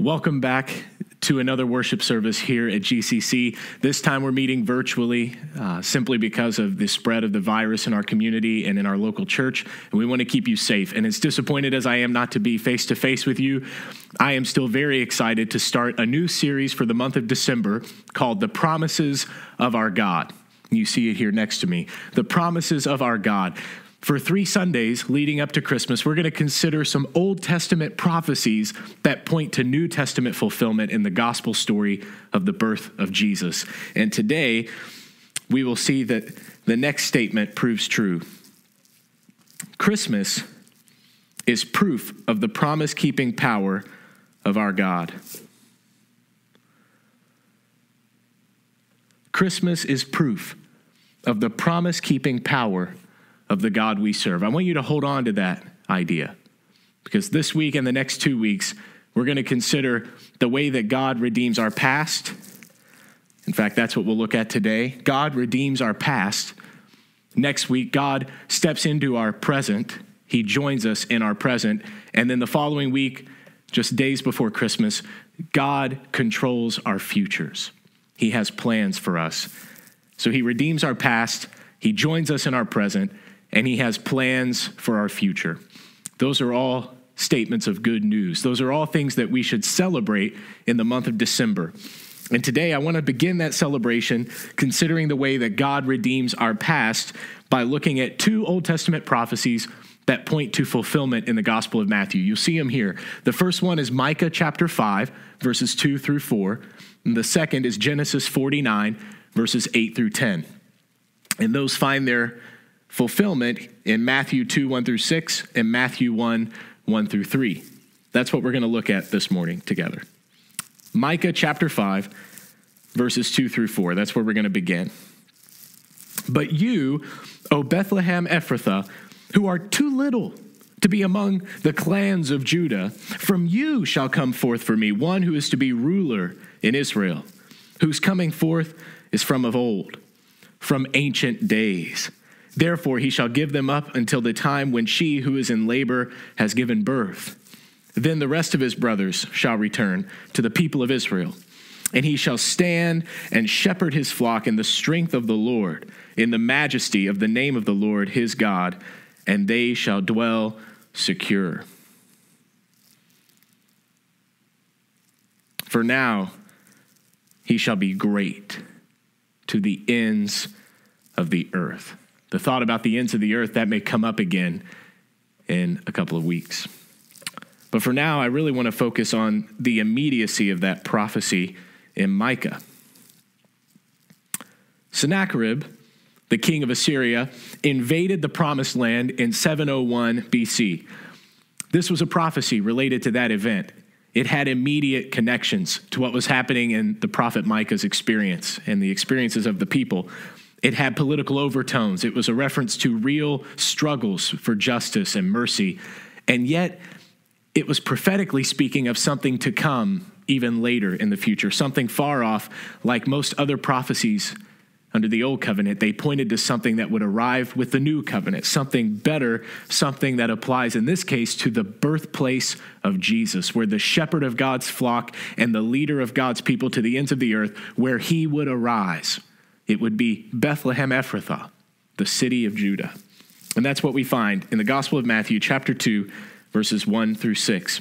Welcome back to another worship service here at GCC. This time we're meeting virtually uh, simply because of the spread of the virus in our community and in our local church, and we want to keep you safe. And as disappointed as I am not to be face to face with you, I am still very excited to start a new series for the month of December called The Promises of Our God. You see it here next to me. The Promises of Our God. For three Sundays leading up to Christmas, we're going to consider some Old Testament prophecies that point to New Testament fulfillment in the gospel story of the birth of Jesus. And today, we will see that the next statement proves true. Christmas is proof of the promise keeping power of our God. Christmas is proof of the promise keeping power of the God we serve. I want you to hold on to that idea because this week and the next two weeks, we're going to consider the way that God redeems our past. In fact, that's what we'll look at today. God redeems our past. Next week, God steps into our present. He joins us in our present. And then the following week, just days before Christmas, God controls our futures. He has plans for us. So he redeems our past, He joins us in our present, and He has plans for our future. Those are all statements of good news. Those are all things that we should celebrate in the month of December. And today I want to begin that celebration considering the way that God redeems our past by looking at two Old Testament prophecies that point to fulfillment in the Gospel of Matthew. You'll see them here. The first one is Micah chapter 5, verses 2 through 4. And the second is Genesis 49, verses 8 through 10. And those find their fulfillment in Matthew 2, 1 through 6, and Matthew 1, 1 through 3. That's what we're going to look at this morning together. Micah chapter 5, verses 2 through 4. That's where we're going to begin. But you, O Bethlehem Ephrathah, who are too little to be among the clans of Judah, from you shall come forth for me one who is to be ruler in Israel, whose coming forth is from of old, from ancient days. Therefore, he shall give them up until the time when she who is in labor has given birth. Then the rest of his brothers shall return to the people of Israel. And he shall stand and shepherd his flock in the strength of the Lord, in the majesty of the name of the Lord his God, and they shall dwell secure. For now he shall be great to the ends of the earth the thought about the ends of the earth, that may come up again in a couple of weeks. But for now, I really want to focus on the immediacy of that prophecy in Micah. Sennacherib, the king of Assyria, invaded the promised land in 701 BC. This was a prophecy related to that event. It had immediate connections to what was happening in the prophet Micah's experience and the experiences of the people. It had political overtones. It was a reference to real struggles for justice and mercy. And yet, it was prophetically speaking of something to come even later in the future, something far off, like most other prophecies under the old covenant. They pointed to something that would arrive with the new covenant, something better, something that applies in this case to the birthplace of Jesus, where the shepherd of God's flock and the leader of God's people to the ends of the earth, where he would arise. It would be Bethlehem Ephrathah, the city of Judah. And that's what we find in the Gospel of Matthew, chapter 2, verses 1 through 6.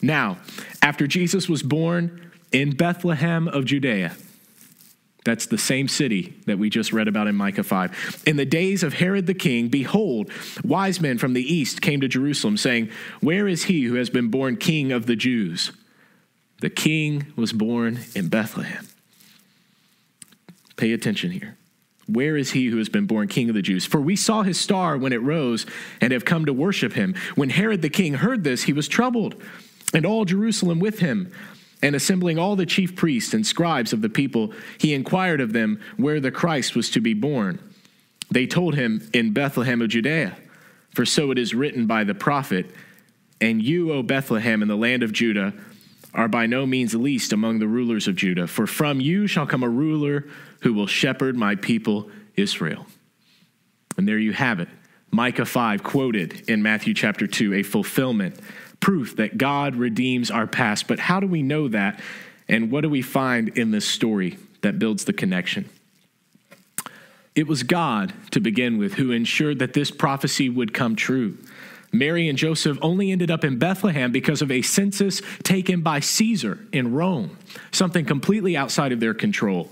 Now, after Jesus was born in Bethlehem of Judea, that's the same city that we just read about in Micah 5. In the days of Herod the king, behold, wise men from the east came to Jerusalem, saying, Where is he who has been born king of the Jews? The king was born in Bethlehem. Pay attention here. Where is he who has been born king of the Jews? For we saw his star when it rose and have come to worship him. When Herod the king heard this, he was troubled, and all Jerusalem with him. And assembling all the chief priests and scribes of the people, he inquired of them where the Christ was to be born. They told him, In Bethlehem of Judea. For so it is written by the prophet, And you, O Bethlehem, in the land of Judah, are by no means least among the rulers of Judah, for from you shall come a ruler who will shepherd my people Israel. And there you have it. Micah 5 quoted in Matthew chapter 2, a fulfillment proof that God redeems our past. But how do we know that? And what do we find in this story that builds the connection? It was God, to begin with, who ensured that this prophecy would come true. Mary and Joseph only ended up in Bethlehem because of a census taken by Caesar in Rome, something completely outside of their control.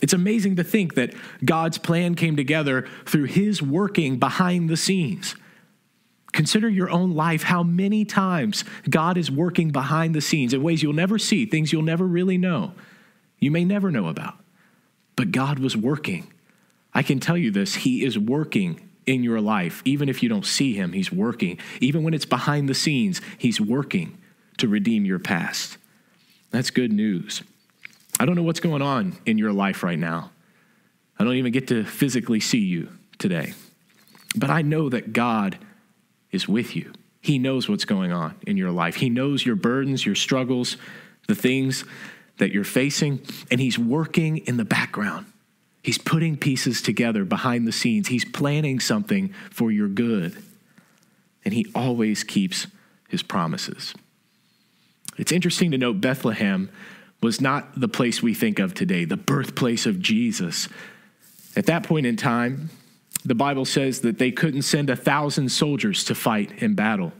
It's amazing to think that God's plan came together through his working behind the scenes. Consider your own life, how many times God is working behind the scenes in ways you'll never see, things you'll never really know, you may never know about. But God was working. I can tell you this He is working in your life. Even if you don't see Him, He's working. Even when it's behind the scenes, He's working to redeem your past. That's good news. I don't know what's going on in your life right now. I don't even get to physically see you today. But I know that God is with you. He knows what's going on in your life. He knows your burdens, your struggles, the things that you're facing, and He's working in the background. He's putting pieces together behind the scenes. He's planning something for your good. And He always keeps His promises. It's interesting to note Bethlehem was not the place we think of today, the birthplace of Jesus. At that point in time, the Bible says that they couldn't send a thousand soldiers to fight in battle.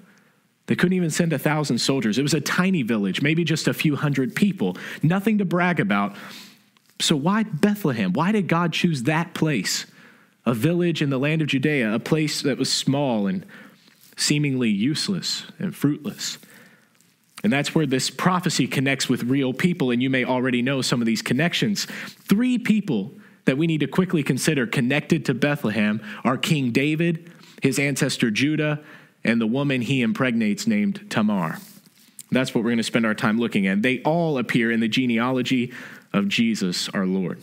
They couldn't even send a thousand soldiers. It was a tiny village, maybe just a few hundred people, nothing to brag about. So, why Bethlehem? Why did God choose that place? A village in the land of Judea, a place that was small and seemingly useless and fruitless. And that's where this prophecy connects with real people, and you may already know some of these connections. Three people that we need to quickly consider connected to Bethlehem are King David, his ancestor Judah, and the woman he impregnates named Tamar. That's what we're going to spend our time looking at. They all appear in the genealogy of Jesus our Lord.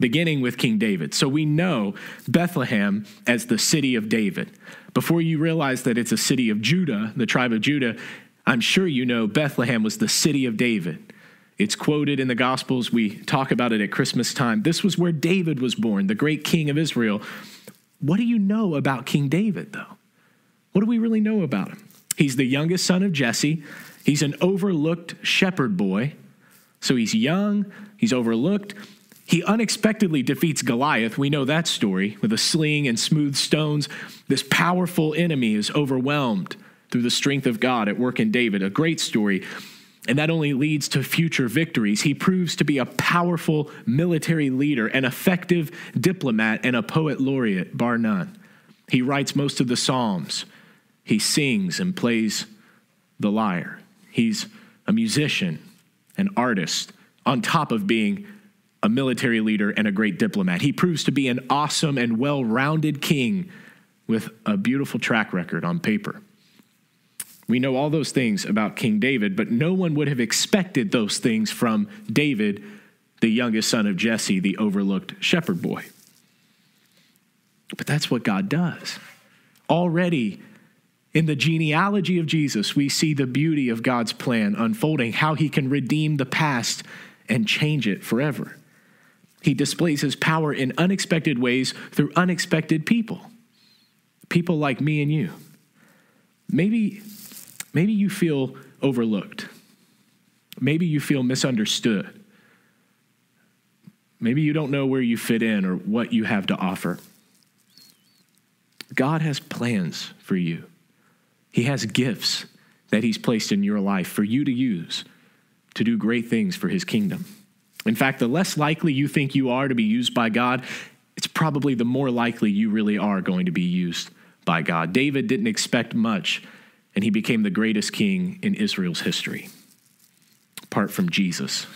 Beginning with King David. So we know Bethlehem as the city of David. Before you realize that it's a city of Judah, the tribe of Judah, I'm sure you know Bethlehem was the city of David. It's quoted in the Gospels. We talk about it at Christmas time. This was where David was born, the great king of Israel. What do you know about King David, though? What do we really know about him? He's the youngest son of Jesse. He's an overlooked shepherd boy. So he's young, he's overlooked. He unexpectedly defeats Goliath. We know that story with a sling and smooth stones. This powerful enemy is overwhelmed through the strength of God at work in David. A great story. And that only leads to future victories. He proves to be a powerful military leader, an effective diplomat, and a poet laureate, bar none. He writes most of the Psalms. He sings and plays the lyre. He's a musician, an artist, on top of being a military leader and a great diplomat. He proves to be an awesome and well rounded king with a beautiful track record on paper. We know all those things about King David, but no one would have expected those things from David, the youngest son of Jesse, the overlooked shepherd boy. But that's what God does. Already in the genealogy of Jesus, we see the beauty of God's plan unfolding, how he can redeem the past and change it forever. He displays his power in unexpected ways through unexpected people, people like me and you. Maybe Maybe you feel overlooked. Maybe you feel misunderstood. Maybe you don't know where you fit in or what you have to offer. God has plans for you, He has gifts that He's placed in your life for you to use to do great things for His kingdom. In fact, the less likely you think you are to be used by God, it's probably the more likely you really are going to be used by God. David didn't expect much and he became the greatest king in Israel's history, apart from Jesus.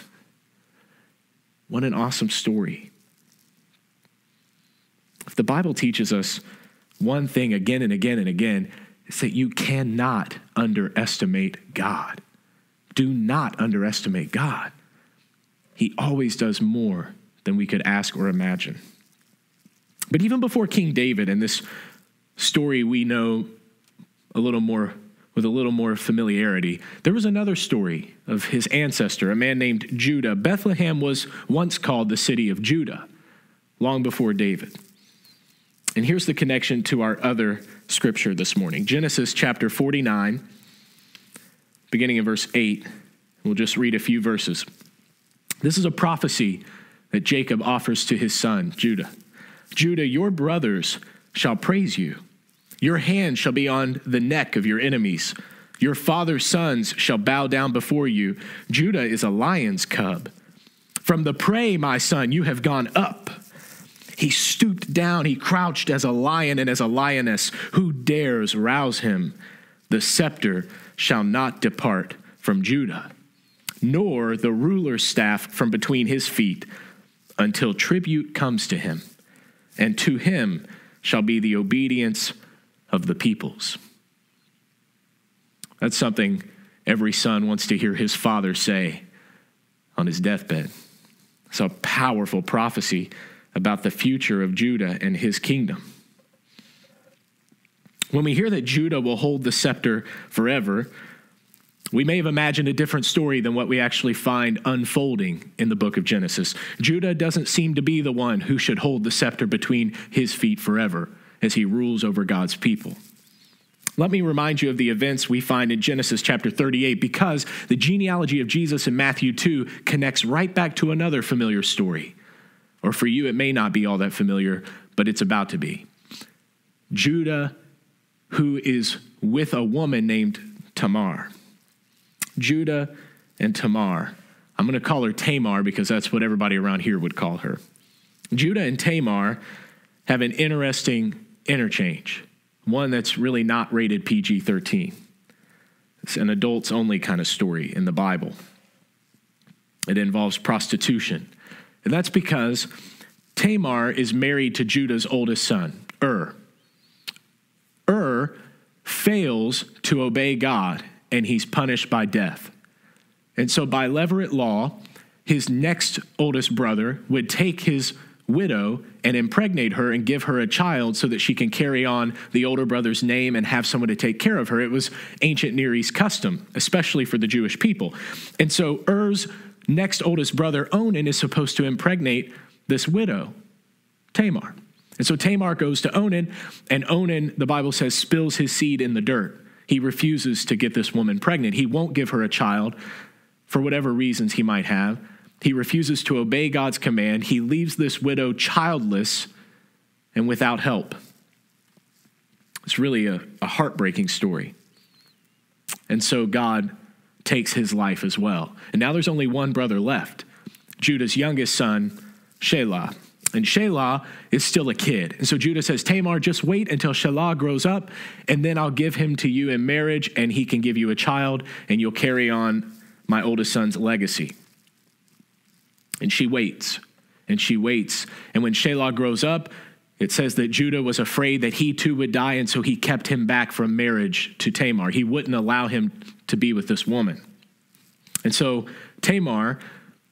What an awesome story. If the Bible teaches us one thing again and again and again, it's that you cannot underestimate God. Do not underestimate God. He always does more than we could ask or imagine. But even before King David and this story we know a little more with a little more familiarity. There was another story of his ancestor, a man named Judah. Bethlehem was once called the city of Judah, long before David. And here's the connection to our other scripture this morning Genesis chapter 49, beginning in verse 8. We'll just read a few verses. This is a prophecy that Jacob offers to his son, Judah. Judah, your brothers shall praise you. Your hand shall be on the neck of your enemies. Your father's sons shall bow down before you. Judah is a lion's cub. From the prey, my son, you have gone up. He stooped down, he crouched as a lion and as a lioness. Who dares rouse him? The scepter shall not depart from Judah, nor the ruler's staff from between his feet, until tribute comes to him, and to him shall be the obedience of the peoples. That's something every son wants to hear his father say on his deathbed. It's a powerful prophecy about the future of Judah and his kingdom. When we hear that Judah will hold the scepter forever, we may have imagined a different story than what we actually find unfolding in the book of Genesis. Judah doesn't seem to be the one who should hold the scepter between his feet forever as he rules over God's people. Let me remind you of the events we find in Genesis chapter 38 because the genealogy of Jesus in Matthew 2 connects right back to another familiar story. Or for you, it may not be all that familiar, but it's about to be. Judah, who is with a woman named Tamar. Judah and Tamar. I'm going to call her Tamar because that's what everybody around here would call her. Judah and Tamar have an interesting interchange one that's really not rated PG 13. It's an adults only kind of story in the Bible. It involves prostitution. And that's because Tamar is married to Judah's oldest son, Ur. Ur fails to obey God and he's punished by death. And so, by levirate law, his next oldest brother would take his widow and impregnate her and give her a child so that she can carry on the older brother's name and have someone to take care of her. It was ancient Near East custom, especially for the Jewish people. And so Er's next oldest brother, Onan, is supposed to impregnate this widow, Tamar. And so Tamar goes to Onan, and Onan, the Bible says, spills his seed in the dirt. He refuses to get this woman pregnant. He won't give her a child for whatever reasons he might have. He refuses to obey God's command. He leaves this widow childless and without help. It's really a, a heartbreaking story. And so God takes his life as well. And now there's only one brother left Judah's youngest son, Shelah. And Shelah is still a kid. And so Judah says, Tamar, just wait until Shelah grows up, and then I'll give him to you in marriage, and he can give you a child, and you'll carry on my oldest son's legacy. And she waits, and she waits. And when Shelah grows up, it says that Judah was afraid that he too would die, and so he kept him back from marriage to Tamar. He wouldn't allow him to be with this woman. And so Tamar,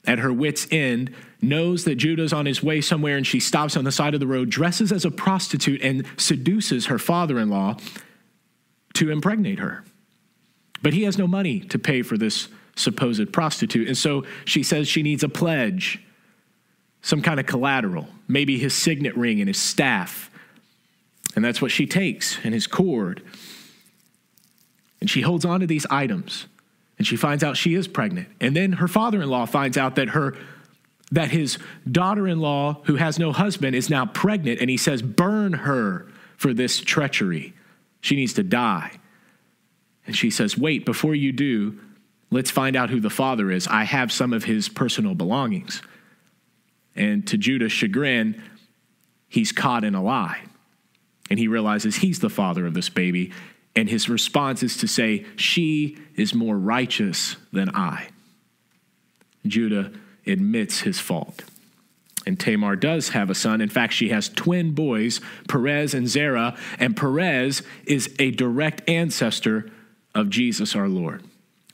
at her wits' end, knows that Judah's on his way somewhere, and she stops on the side of the road, dresses as a prostitute, and seduces her father in law to impregnate her. But he has no money to pay for this supposed prostitute. And so she says she needs a pledge, some kind of collateral, maybe his signet ring and his staff. And that's what she takes and his cord. And she holds on to these items and she finds out she is pregnant. And then her father-in-law finds out that her that his daughter-in-law who has no husband is now pregnant and he says burn her for this treachery. She needs to die. And she says, "Wait, before you do, Let's find out who the father is. I have some of his personal belongings. And to Judah's chagrin, he's caught in a lie. And he realizes he's the father of this baby. And his response is to say, She is more righteous than I. Judah admits his fault. And Tamar does have a son. In fact, she has twin boys, Perez and Zerah. And Perez is a direct ancestor of Jesus our Lord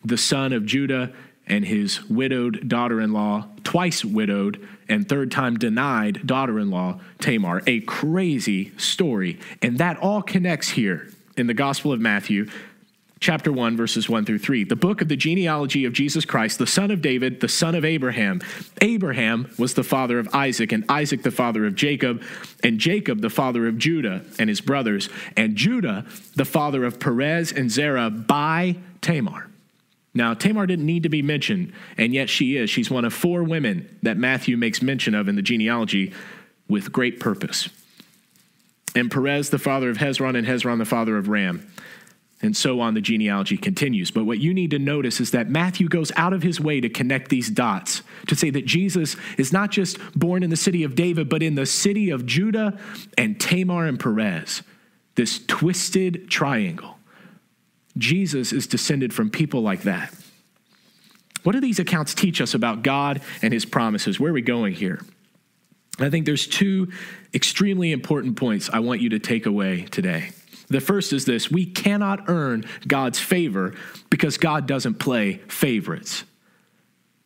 the son of Judah and his widowed daughter in law, twice widowed and third time denied daughter in law, Tamar. A crazy story. And that all connects here in the Gospel of Matthew chapter 1, verses 1 through 3. The book of the genealogy of Jesus Christ, the son of David, the son of Abraham. Abraham was the father of Isaac, and Isaac the father of Jacob, and Jacob the father of Judah and his brothers, and Judah the father of Perez and Zerah by Tamar. Now, Tamar didn't need to be mentioned, and yet she is. She's one of four women that Matthew makes mention of in the genealogy with great purpose. And Perez, the father of Hezron, and Hezron, the father of Ram and so on the genealogy continues. But what you need to notice is that Matthew goes out of his way to connect these dots to say that Jesus is not just born in the city of David, but in the city of Judah and Tamar and Perez, this twisted triangle. Jesus is descended from people like that. What do these accounts teach us about God and his promises? Where are we going here? I think there's two extremely important points I want you to take away today. The first is this we cannot earn God's favor because God doesn't play favorites.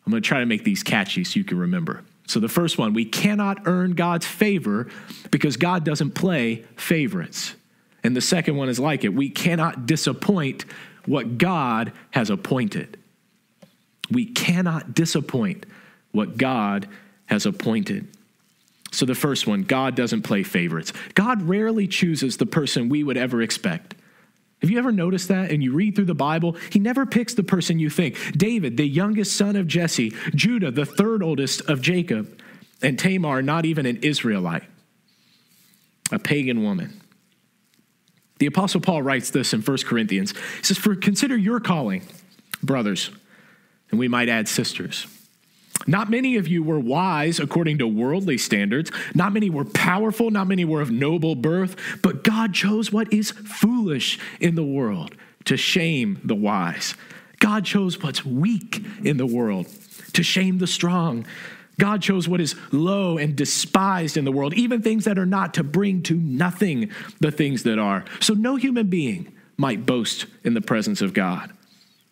I'm going to try to make these catchy so you can remember. So, the first one, we cannot earn God's favor because God doesn't play favorites. And the second one is like it we cannot disappoint what God has appointed. We cannot disappoint what God has appointed. So, the first one God doesn't play favorites. God rarely chooses the person we would ever expect. Have you ever noticed that? And you read through the Bible, he never picks the person you think. David, the youngest son of Jesse, Judah, the third oldest of Jacob, and Tamar, not even an Israelite, a pagan woman. The Apostle Paul writes this in 1 Corinthians. He says, For consider your calling, brothers, and we might add sisters. Not many of you were wise according to worldly standards. Not many were powerful. Not many were of noble birth. But God chose what is foolish in the world to shame the wise. God chose what's weak in the world to shame the strong. God chose what is low and despised in the world, even things that are not, to bring to nothing the things that are. So no human being might boast in the presence of God.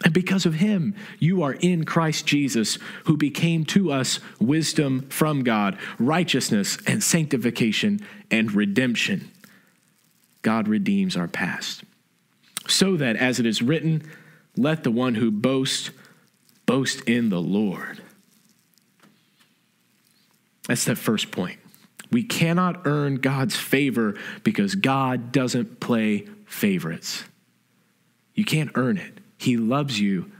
And because of him, you are in Christ Jesus, who became to us wisdom from God, righteousness and sanctification and redemption. God redeems our past. So that, as it is written, let the one who boasts boast in the Lord. That's the first point. We cannot earn God's favor because God doesn't play favorites. You can't earn it. He loves you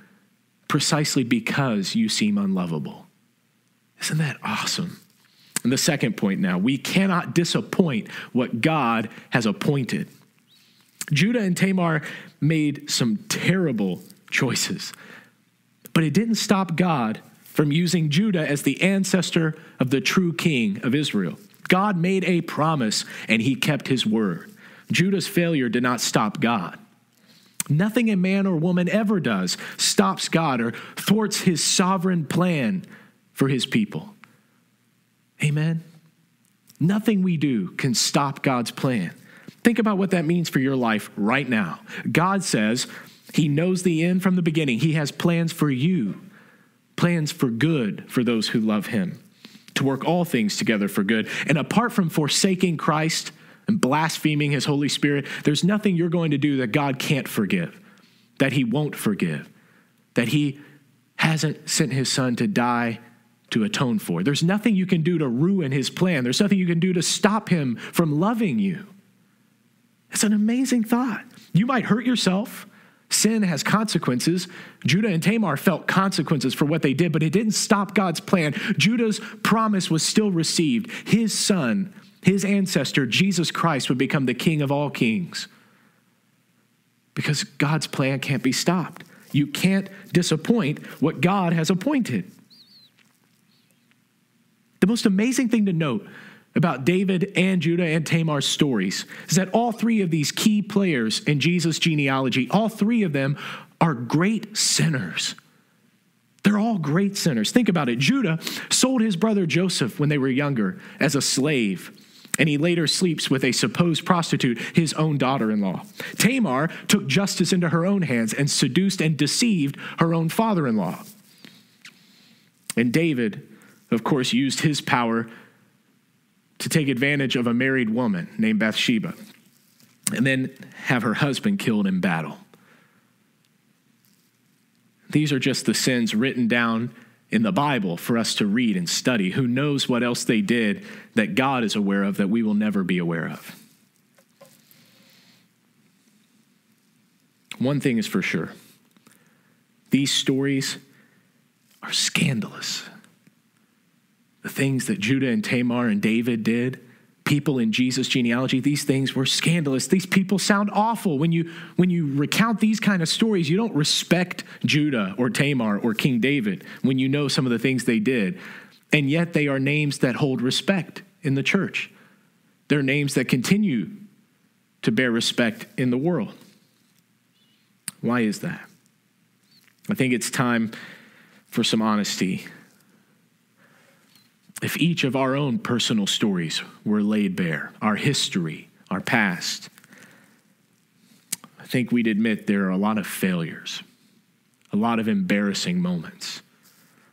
precisely because you seem unlovable. Isn't that awesome? And the second point now we cannot disappoint what God has appointed. Judah and Tamar made some terrible choices, but it didn't stop God from using Judah as the ancestor of the true king of Israel. God made a promise and he kept his word. Judah's failure did not stop God. Nothing a man or woman ever does stops God or thwarts his sovereign plan for his people. Amen? Nothing we do can stop God's plan. Think about what that means for your life right now. God says he knows the end from the beginning, he has plans for you, plans for good for those who love him, to work all things together for good. And apart from forsaking Christ, and blaspheming his Holy Spirit, there's nothing you're going to do that God can't forgive, that he won't forgive, that he hasn't sent his son to die to atone for. There's nothing you can do to ruin his plan. There's nothing you can do to stop him from loving you. It's an amazing thought. You might hurt yourself. Sin has consequences. Judah and Tamar felt consequences for what they did, but it didn't stop God's plan. Judah's promise was still received. His son his ancestor, Jesus Christ, would become the king of all kings. Because God's plan can't be stopped. You can't disappoint what God has appointed. The most amazing thing to note about David and Judah and Tamar's stories is that all three of these key players in Jesus' genealogy, all three of them are great sinners. They're all great sinners. Think about it. Judah sold his brother Joseph when they were younger as a slave and he later sleeps with a supposed prostitute, his own daughter in law. Tamar took justice into her own hands and seduced and deceived her own father in law. And David, of course, used his power to take advantage of a married woman named Bathsheba and then have her husband killed in battle. These are just the sins written down in the Bible for us to read and study. Who knows what else they did that God is aware of that we will never be aware of? One thing is for sure these stories are scandalous. The things that Judah and Tamar and David did, people in Jesus' genealogy, these things were scandalous. These people sound awful. When you, when you recount these kind of stories, you don't respect Judah or Tamar or King David when you know some of the things they did. And yet they are names that hold respect in the church. They're names that continue to bear respect in the world. Why is that? I think it's time for some honesty if each of our own personal stories were laid bare, our history, our past, I think we'd admit there are a lot of failures, a lot of embarrassing moments,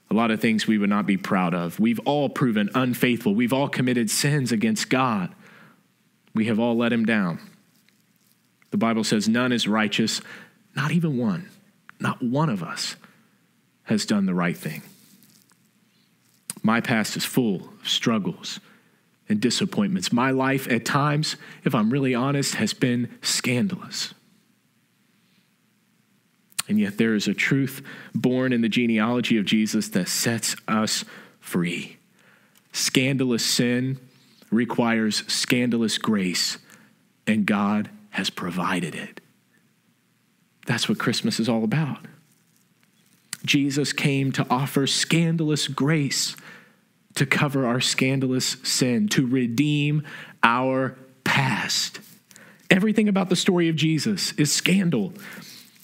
a lot of things we would not be proud of. We've all proven unfaithful. We've all committed sins against God. We have all let him down. The Bible says none is righteous, not even one. Not one of us has done the right thing. My past is full of struggles and disappointments. My life, at times, if I'm really honest, has been scandalous. And yet, there is a truth born in the genealogy of Jesus that sets us free. Scandalous sin requires scandalous grace, and God has provided it. That's what Christmas is all about. Jesus came to offer scandalous grace to cover our scandalous sin, to redeem our past. Everything about the story of Jesus is scandal.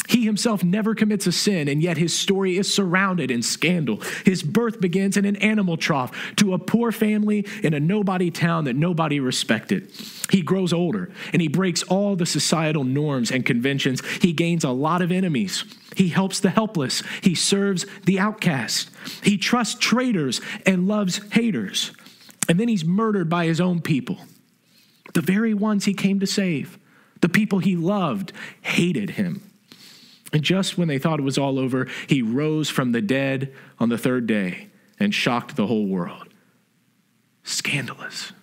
He himself never commits a sin, and yet his story is surrounded in scandal. His birth begins in an animal trough to a poor family in a nobody town that nobody respected. He grows older and he breaks all the societal norms and conventions. He gains a lot of enemies. He helps the helpless. He serves the outcast. He trusts traitors and loves haters. And then he's murdered by his own people. The very ones he came to save, the people he loved, hated him. And just when they thought it was all over, he rose from the dead on the third day and shocked the whole world. Scandalous.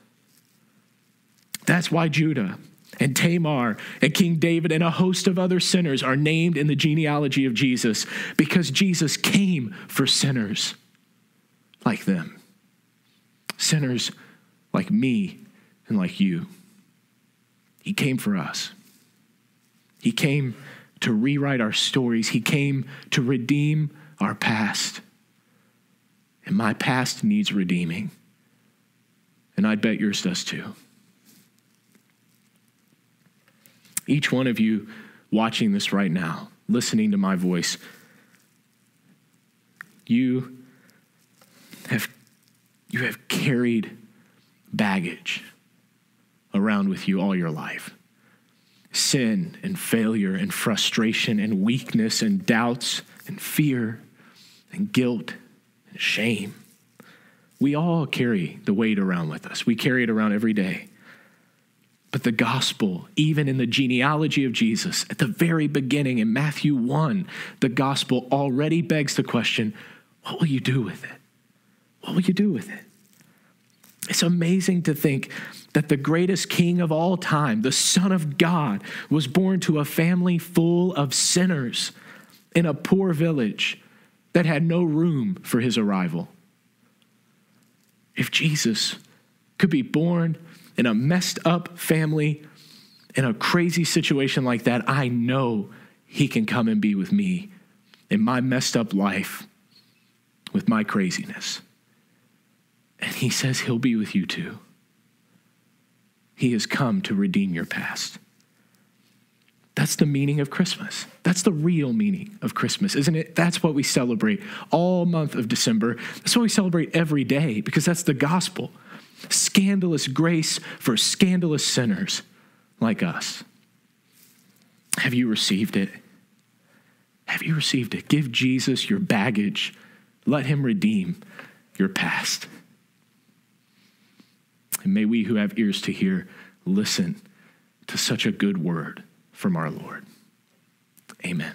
That's why Judah and Tamar and King David and a host of other sinners are named in the genealogy of Jesus because Jesus came for sinners like them, sinners like me and like you. He came for us. He came to rewrite our stories. He came to redeem our past. And my past needs redeeming. And I bet yours does too. Each one of you watching this right now, listening to my voice, you have, you have carried baggage around with you all your life sin and failure and frustration and weakness and doubts and fear and guilt and shame. We all carry the weight around with us. We carry it around every day. But the gospel, even in the genealogy of Jesus, at the very beginning in Matthew 1, the gospel already begs the question what will you do with it? What will you do with it? It's amazing to think that the greatest king of all time, the Son of God, was born to a family full of sinners in a poor village that had no room for his arrival. If Jesus could be born in a messed up family, in a crazy situation like that, I know he can come and be with me in my messed up life with my craziness. And he says he'll be with you too. He has come to redeem your past. That's the meaning of Christmas. That's the real meaning of Christmas, isn't it? That's what we celebrate all month of December. That's what we celebrate every day because that's the gospel. Scandalous grace for scandalous sinners like us. Have you received it? Have you received it? Give Jesus your baggage. Let him redeem your past. And may we who have ears to hear listen to such a good word from our Lord. Amen.